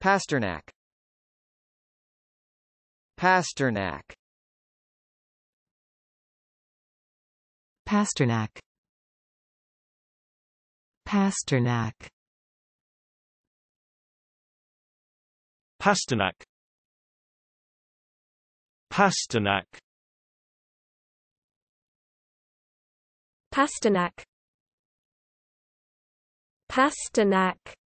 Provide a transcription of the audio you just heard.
Pasternak. Pasternak. Pasternak. Pasternak. Pasternak. Pasternak. Pasternak. Pasternak.